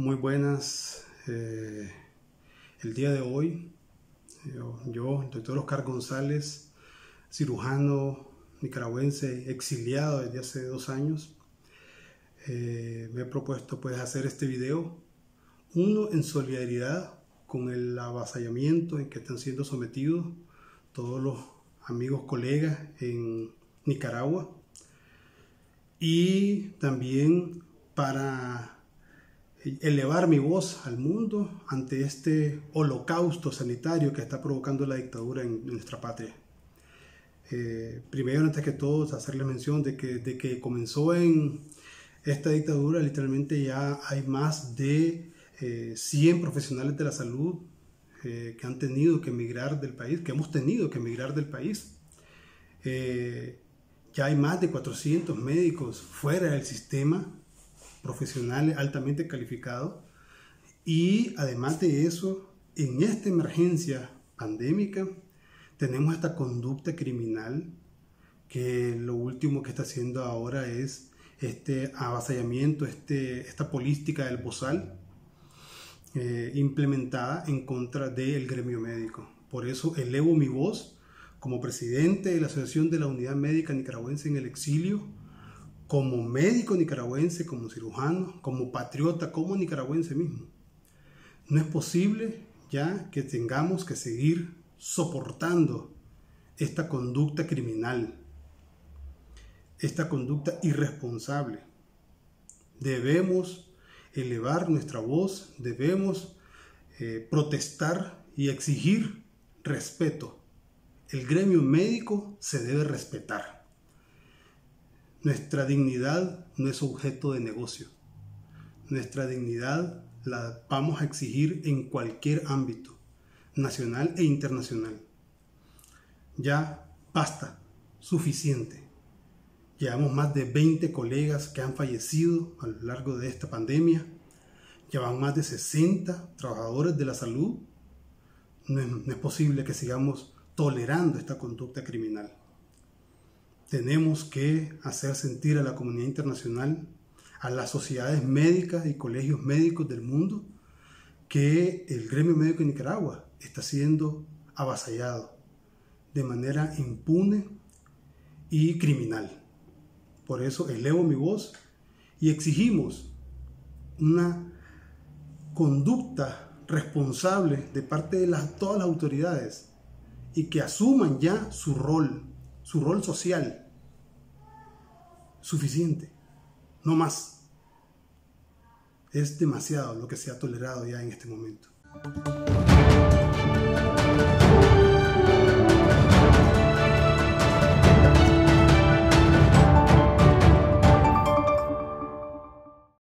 muy buenas. Eh, el día de hoy, yo, el doctor Oscar González, cirujano nicaragüense exiliado desde hace dos años, eh, me he propuesto pues hacer este video, uno en solidaridad con el avasallamiento en que están siendo sometidos todos los amigos, colegas en Nicaragua, y también para elevar mi voz al mundo ante este holocausto sanitario que está provocando la dictadura en nuestra patria. Eh, primero, antes que todo, hacerle mención de que, de que comenzó en esta dictadura, literalmente ya hay más de 100 eh, profesionales de la salud eh, que han tenido que emigrar del país, que hemos tenido que emigrar del país. ya hay más de 400 médicos fuera del sistema profesionales altamente calificados. Y además de eso, en esta emergencia pandémica, tenemos esta conducta criminal que lo último que está haciendo ahora es este avasallamiento, este, esta política del bozal eh, implementada en contra del gremio médico. Por eso elevo mi voz como presidente de la Asociación de la Unidad Médica Nicaragüense en el Exilio como médico nicaragüense, como cirujano, como patriota, como nicaragüense mismo. No es posible ya que tengamos que seguir soportando esta conducta criminal, esta conducta irresponsable. Debemos elevar nuestra voz, debemos eh, protestar y exigir respeto. El gremio médico se debe respetar. Nuestra dignidad no es objeto de negocio. Nuestra dignidad la vamos a exigir en cualquier ámbito, nacional e internacional. Ya basta, suficiente. Llevamos más de 20 colegas que han fallecido a lo largo de esta pandemia. Llevan más de 60 trabajadores de la salud. No es, no es posible que sigamos tolerando esta conducta criminal tenemos que hacer sentir a la comunidad internacional, a las sociedades médicas y colegios médicos del mundo, que el gremio médico de Nicaragua está siendo avasallado de manera impune y criminal. Por eso elevo mi voz y exigimos una conducta responsable de parte de todas las autoridades y que asuman ya su rol su rol social. Suficiente, no más. Es demasiado lo que se ha tolerado ya en este momento.